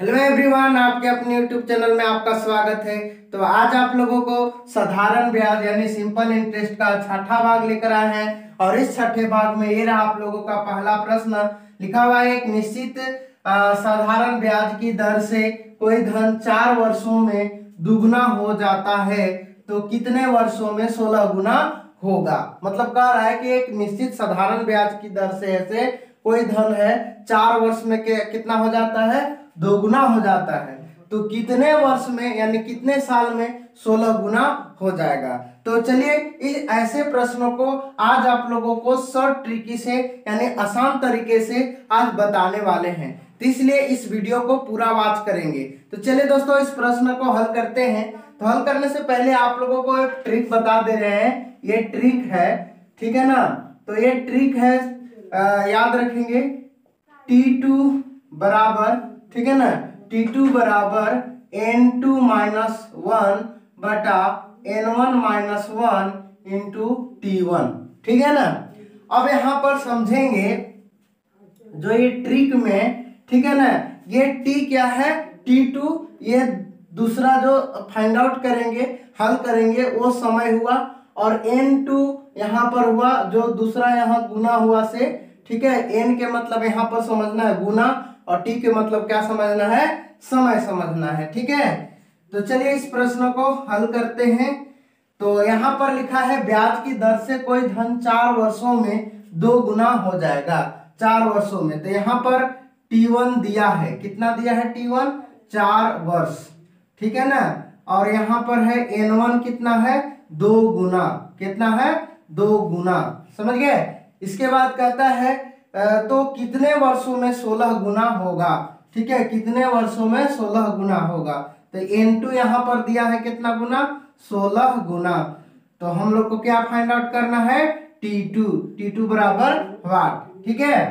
Hello everyone आपके अपने YouTube channel में आपका स्वागत है। तो आज आप लोगों को साधारण ब्याज यानी सिंपल इंटरेस्ट का छठा भाग लेकर आए हैं और इस छठे भाग में ये रहा आप लोगों का पहला प्रश्न। लिखा हुआ है, एक निश्चित साधारण ब्याज की दर से कोई धन चार वर्षों में दुगना हो जाता है तो कितने वर्षों में सोलह गुना होगा? मतलब कह रहा है कि एक निश्चित साधारण ब्याज की दर से ऐसे कोई धन है, चार वर्ष में के, कितना हो जाता है? दोगुना हो जाता है। तो कितने वर्ष में यानी कितने साल में सोलह गुना हो जाएगा? तो चलिए इस ऐसे प्रश्नों को आज आप लोगों को शॉर्ट ट्रिकी से यानी आसान तरीके से आज बताने वाले हैं। तो इसलिए इस वीडियो को पूरा वाच करेंगे। तो चलिए दोस्तों इस प्रश्न को हल करते हैं। तो हल करने से पहले आप लोगों को एक ट्रिक बता दे रहे हैं। ये ट्रिक है ठीक है ना? तो ये ट्रिक है आ, याद रखेंगे। टी टू बराबर ठीक है ना? टी टू बराबर एन टू माइनस वन बटा N one minus one into T one ठीक है ना? अब यहाँ पर समझेंगे जो ये ट्रिक में, ठीक है ना? ये टी क्या है? टी टू ये दूसरा जो फाइंड आउट करेंगे, हल करेंगे, वो समय हुआ और एन टू यहाँ पर हुआ, जो दूसरा यहाँ गुना हुआ से, ठीक है? एन के मतलब यहाँ पर समझना है, गुना और टी के मतलब क्या समझना है? समय समझना है, ठीक है? तो चलिए इस प्रश्न को हल करते हैं। तो यहाँ पर लिखा है, ब्याज की दर से कोई धन चार वर्षों में दो गुना हो जाएगा। चार वर्षों में। तो यहाँ पर टी वन दिया है। कितना दिया है टी वन चार वर्ष। ठीक है ना? और यहाँ पर है एन वन कितना है? दो गुना। कितना है? दो गुना। समझ गए? इसके बाद कहता है तो कितने वर्षों में सोलह गुना होगा? ठीक है, कितने वर्षों में सोलह गुना होगा? तो एन टू यहाँ पर दिया है कितना गुना? सोलह गुना। तो हम लोग को क्या फाइंड आउट करना है? टी टू टी टू बराबर वाट। ठीक है?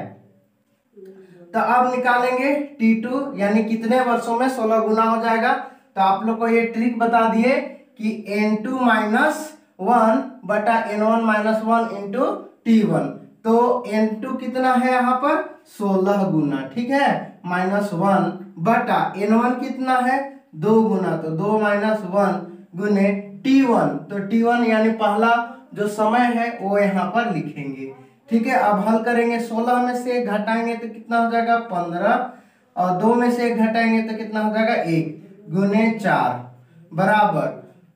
तो अब निकालेंगे टी टू यानी कितने वर्षों में सोलह गुना हो जाएगा? तो आप लोग को ये ट्रिक बता दिए कि एन टू माइनस वन बटा N one minus one into T one तो एन टू कितना है यहाँ पर? सोलह गुना, ठीक है? माइनस वन बटा एन वन कितना है? दो गुना तो दो माइनस वन गुने टी वन तो टी वन यानी पहला जो समय है, वो यहाँ पर लिखेंगे। ठीक है, अब हल करेंगे सोलह में से घटाएँगे तो कितना हो जाएगा? पंद्रह, और दो में से घटाएँगे तो कितना हो जाएगा? एक गुने चार, बराबर।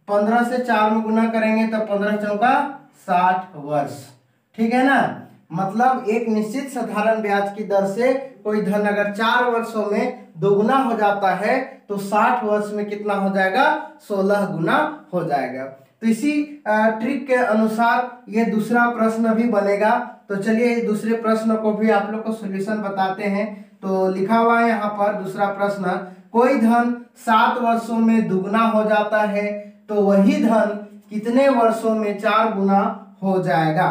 पंद्रह से चार में गुना करेंगे तो पंद्रह चौका साठ वर्ष, ठीक है ना? मतलब एक निश्चित साधारण ब्याज की दर से कोई धन अगर चार वर्षों में दोगुना हो जाता है तो साठ वर्ष में कितना हो जाएगा? सोलह गुना हो जाएगा। तो इसी ट्रिक के अनुसार ये दूसरा प्रश्न भी बनेगा। तो चलिए दूसरे प्रश्न को भी आप लोग को सोल्यूशन बताते हैं। तो लिखा हुआ है यहाँ पर दूसरा प्रश्न, कोई धन सात वर्षों में दुगना हो जाता है तो वही धन कितने वर्षों में चार गुना हो जाएगा?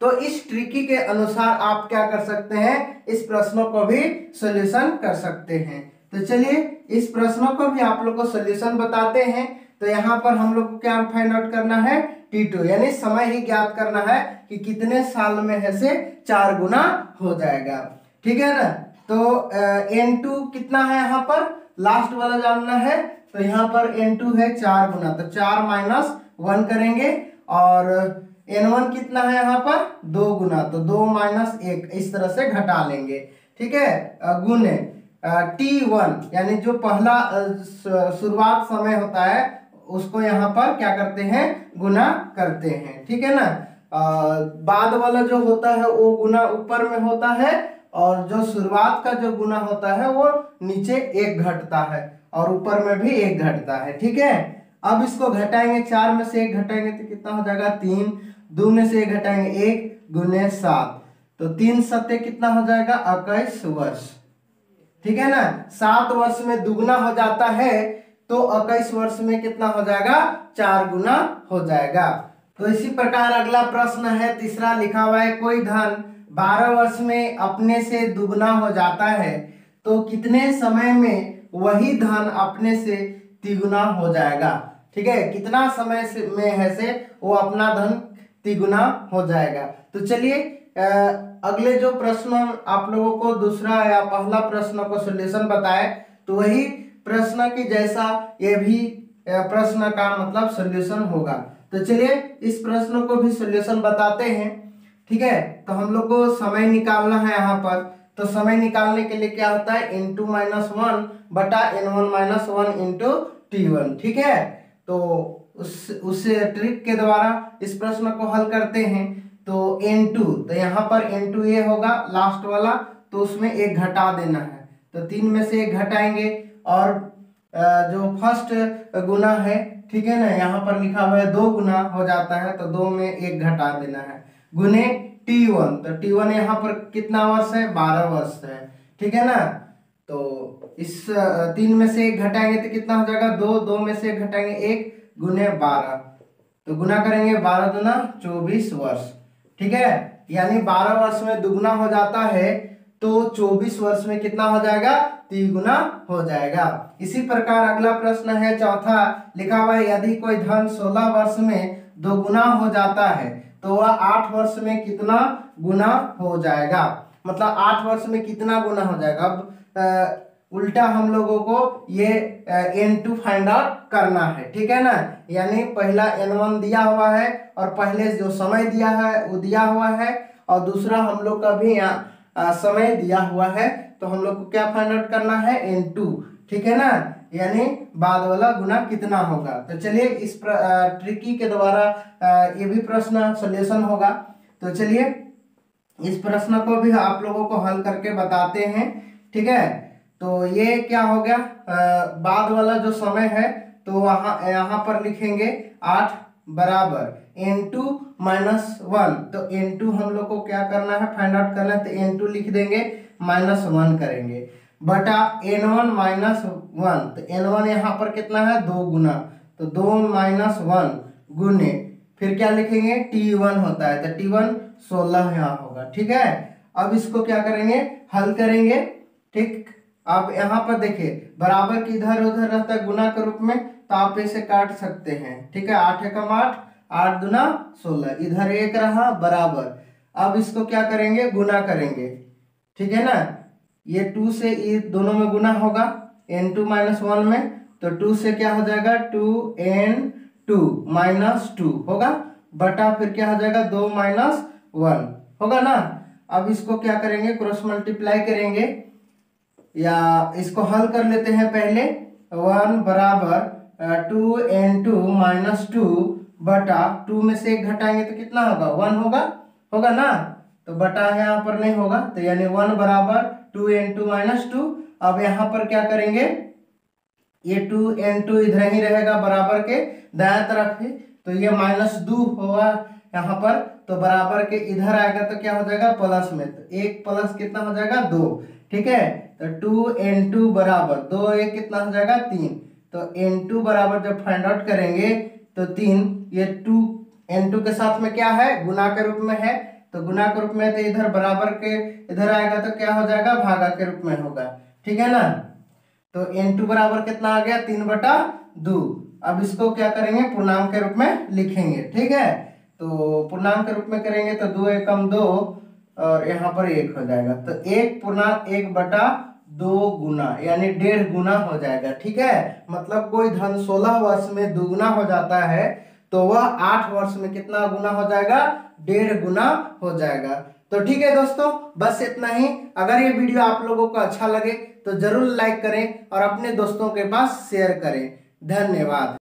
तो इस ट्रिकी के अनुसार आप क्या कर सकते हैं? इस प्रश्नों को भी सोल्यूशन कर सकते हैं। तो चलिए, इस प्रश्नों को भी आप लोग को सोल्यूशन बताते हैं। तो यहाँ पर हम लोग को क्या फाइंड आउट करना है? टी टू यानी समय ही ज्ञात करना है कि कितने साल में है से चार गुना हो जाएगा। ठीक है ना? तो एन टू कितना है यहाँ पर? लास्ट वाला जानना है। तो यहाँ पर एन टू है चार गुना तो चार माइनस वन करेंगे। और एन वन कितना है यहाँ पर? दो गुना तो दो माइनस एक, इस तरह से घटा लेंगे। ठीक है? गुने। टी वन यानी जो पहला शुरुआत समय होता है, उसको यहाँ पर क्या करते हैं? गुना करते हैं। ठीक है ना? बाद वाला जो होता है, वो गुना ऊपर में होता है, और जो शुरुआत का जो गुना होता है, वो नीचे एक घटता है, और ऊपर में भी एक घटता है। ठीक है? अब इसको घटाएँगे, चार में से एक घटाएँगे तो कितना हो जाएगा? तीन। दो में से एक घटाएँगे, एक गुने सात। तो तीन सत्य कितना हो जाएगा? इक्कीस वर्ष। ठीक है ना? सात वर्ष में दुगना हो जाता है तो इक्कीस वर्ष में कितना हो जाएगा? चार गुना हो जाएगा। तो इसी प्रकार अगला प्रश्न है, तीसरा लिखा हुआ है, कोई धन बारह वर्ष में अपने से दुगना हो जाता है तो कितने समय में वही धन अपने से तिगुना हो जाएगा? ठीक है? कितना समय से में है से वो अपना धन तिगुना हो जाएगा। तो चलिए अगले जो प्रश्न आप लोगों को, दूसरा या पहला प्रश्न को सोल्यूशन बताए तो वही प्रश्न की जैसा ये भी प्रश्न का मतलब सोल्यूशन होगा। तो चलिए, इस प्रश्न को भी सोल्यूशन बताते हैं। ठीक है? तो हम लोग को समय निकालना है यहाँ पर। तो समय निकालने के लिए क्या होता है? इन टू माइनस वन बटा N one minus one into T one ठीक है? तो उस उस ट्रिक के द्वारा इस प्रश्न को हल करते हैं। तो एन टू तो यहाँ पर एन टू ये होगा लास्ट वाला तो उसमें एक घटा देना है। तो तीन में से एक घटाएँगे, और जो फ़र्स्ट गुना है, ठीक है ना, यहाँ पर लिखा हुआ है दो गुना हो जाता है तो दो में एक घटा देना है। गुने टी वन तो टी वन यहाँ पर कितना वर्ष है? बारह वर्ष है, ठीक है ना? तो इस तीन में से एक घटाएँगे तो कितना हो जाएगा? दो दो में से घटाएँगे, एक गुने बारह। तो गुना करेंगे बारह गुना चौबीस वर्ष। ठीक है? यानी बारह वर्ष में दुगुना हो जाता है तो चौबीस वर्ष में कितना हो जाएगा? तिगुना हो जाएगा। इसी प्रकार अगला प्रश्न है, चौथा। लिखा हुआ है, यदि कोई धन सोलह वर्ष में दोगुना हो जाता है तो वह आठ वर्ष में कितना गुना हो जाएगा? मतलब आठ वर्ष में कितना गुना हो जाएगा? अब उल्टा हम लोगों को ये एन टू फाइंड आउट करना है, ठीक है ना? यानी पहला एन वन दिया हुआ है और पहले जो समय दिया है, वो दिया हुआ है और दूसरा हम लोग का भी यहाँ समय दिया हुआ है तो हम लोग को क्या फाइंड आउट करना है? एन टू ठीक है ना? यानी बाद वाला गुना कितना होगा? तो चलिए इस ट्रिकी के द्वारा ये भी प्रश्न सोल्यूशन होगा। तो चलिए इस प्रश्न को भी आप लोगों को हल करके बताते हैं, ठीक है? तो ये क्या हो गया? आ, बाद वाला जो समय है तो वहाँ यहाँ पर लिखेंगे आठ बराबर एन टू माइनस वन तो एन टू हम लोग को क्या करना है? फाइंड आउट करना है तो एन टू लिख देंगे माइनस वन करेंगे। बटा एन वन माइनस वन तो एन वन यहाँ पर कितना है? दो गुना। तो दो माइनस वन गुने फिर क्या लिखेंगे? टी वन होता है। तो टी वन सोलह यहाँ होगा। ठीक है? अब इसको क्या करेंगे? हल करेंगे। ठीक? अब यहाँ पर देखिए, बराबर की इधर उधर रहता है गुना के रूप में तो आप इसे काट सकते हैं। ठीक है, आठ एकम आठ आठ दुना सोलह। इधर एक रहा, बराबर। अब इसको क्या करेंगे? गुना करेंगे। ठीक है ना? ये टू से ये दोनों में गुना होगा, एन टू माइनस वन में तो टू से क्या हो जाएगा? Two N two minus two होगा, बटा फिर क्या हो जाएगा? दो माइनस वन। होगा ना? अब इसको क्या करेंगे? क्रॉस मल्टीप्लाई करेंगे। या इसको हल कर लेते हैं पहले। वन बराबर two N two minus two बटा टू में से एक घटाएँगे तो कितना होगा? वन होगा? होगा ना? तो बटा यहाँ पर नहीं होगा। तो यानी वन बराबर two N two minus two. अब यहाँ पर क्या करेंगे? ये टू एन टू इधर ही रहेगा बराबर के दाया तरफ़ ही। तो ये माइनस दो होगा यहाँ पर। तो बराबर के इधर आएगा तो क्या हो जाएगा? प्लस में। तो एक प्लस कितना हो जाएगा? दो। ठीक है? तो टू एन टू बराबर, दो एक कितना हो जाएगा? तीन। तो एन टू बराबर जब फाइंड आउट करेंगे तो तीन, ये टू एन टू के साथ में क्या है? गुना के रूप में है। तो गुना के रूप में तो इधर बराबर के, इधर आएगा तो क्या हो जाएगा? भागा के रूप में होगा। ठीक है ना? तो एन टू बराबर कितना आ गया? तीन बटा दो। अब इसको क्या करेंगे? पूर्णांक के रूप में लिखेंगे। ठीक है? तो पूर्णांक के रूप में करेंगे तो दो एकम दो और यहाँ पर एक हो जाएगा। तो एक पूर्णांक एक बटा दो गुना, यानी डेढ़ गुना हो जाएगा, ठीक है? मतलब कोई धन सोलह वर्ष में दुगुना हो जाता है तो वह आठ वर्ष में कितना गुना हो जाएगा? डेढ़ गुना हो जाएगा। तो ठीक है दोस्तों, बस इतना ही। अगर ये वीडियो आप लोगों को अच्छा लगे तो ज़रूर लाइक करें और अपने दोस्तों के पास शेयर करें। धन्यवाद।